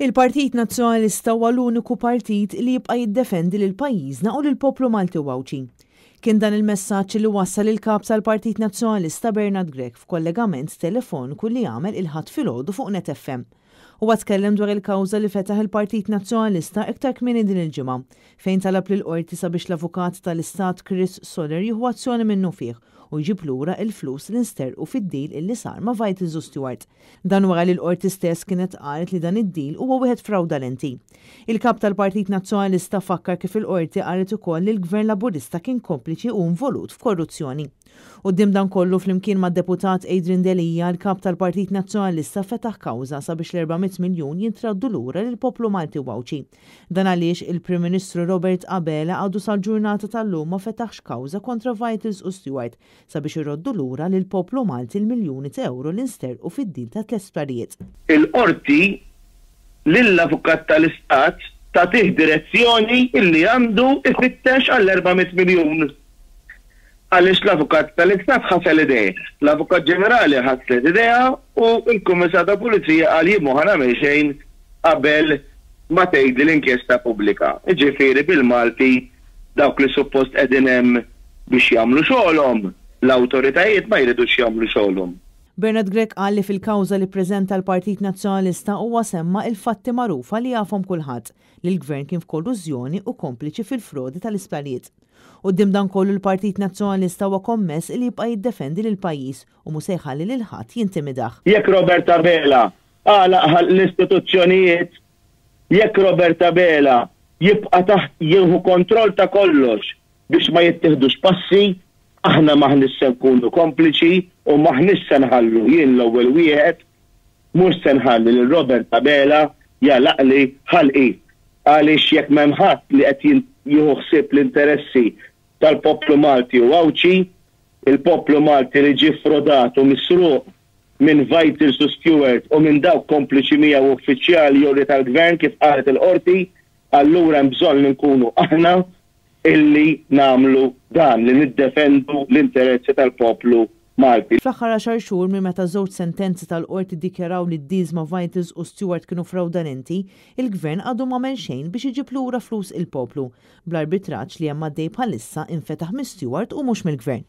Il-Partit Nazzjonalista huwa l-uniku partit li jibqa' jiddefendi lil pajjiżna u lill-poplu Malti u Għawdxi. Kien dan il-messaġġ li wassal il-Kap tal-Partit Nazzjonalista Bernard Grech f'kollegament telefoniku li għamel il-Ħadd filgħodu fuq Net FM. Huwa tkellem dwar il-kawża li fetaħ il-Partit Nazzjonalista iktar kmieni din il-ġimgħa, fejn talab lill-Qorti sabiex l-Avukat tal-Istat Chris Soler jieħu azzjoni minnufih u jġib lura il-flus li nsterqu fid-deal li sar ma' Vital Zusteward. Dan wara li l-Qorti stess kienet qalet li dan id-deal huwa wieħed frawdalenti. Il-Kap tal-Partit Nazzjonalista fakkar kif il-Qorti qalet ukoll li l-Gvern Laburista kien kompliċi u involut f'korruzzjoni. Quddiem dan kollu, flimkien mad-Deputat Adrian Delia, l-Kap tal-Partit Nazzjonalista fetaħ kawża sabiex l-400 miljun jintraddu lura lill-poplu Malti u Għawdxi. Dan għaliex il-Prim Ministru Robert Abela għadu sal-ġurnata tal-lum ma fetaħx kawża kontra Vitals u Steward sabiex iroddu lura lill-poplu Malti l-miljuni ta' ewro li nsterqu fid-deal ta' tliet sptarijiet. Il-Qorti lill-Avukat tal-Istat tagħtih direzzjoni li għandu ifittex għall-erba' mitt miljun għaliex l-Avukat tal-Istat ħasel idejh, l-Avukat Ġenerali ħaslet idejha u l-Kummissar tal-Pulizija qal jien mhu ħa nagħmel xejn qabel ma tgħidli l-inkjesta pubblika, jiġifieri bil-Malti dawk li suppost qegħdin hemm biex jagħmlu xogħolhom, l-awtoritajiet ma jridux jagħmlu xogħolhom. Bernard Grech qal li fil-kawża li ppreżenta l-Partit Nazzjonalista huwa semma il-fatti magħrufa li jafhom kulħadd, li l-Gvern kien f'kollużjoni u kompliċi fil-frodi tal-isptarijiet. Quddiem dan kollu l-Partit Nazzjonalista huwa kommess li jibqa' jiddefendi lill-pajjiż u mhu se jħalli lil ħadd jintimidah. Jekk Robert Abela għalaq l-istituzzjonijiet Jekk Robert Abela jibqa' taħt jieħu kontroll ta' kollox biex ma jittieħdux passi, aħna m'aħniex se nkunu kompliċi u m'aħniex se nħallu, jien l-ewwel wieħed, mhux se nħalli lil Robert Abela jagħlaqli ħalqi. Għaliex jekk m'hemm ħadd li qed jieħu ħsieb l-interessi tal-poplu Malti u Għawdxi, il-poplu Malti li ġie ffrodat u misruq, minn Weizers u Stewart u minn dawk kompliċi miegħu uffiċjali jew li tal-Gvern kif qalet il-Qorti, allura hemm bżonn li nkunu aħna illi nagħmlu dan, li niddefendu l-interessi tal-poplu Malti. Fl-aħħar għaxar xhur minn meta żewġ sentenzi tal-Qorti ddikjaraw li d-deals ma' Weizers u Stewart kienu frawdanenti, il-Gvern għadu m'għamel xejn biex iġib lura flus il-poplu, bl-arbitraġġ li hemm għaddej bħalissa infetaħ minn Stewart u mhux mill-Gvern.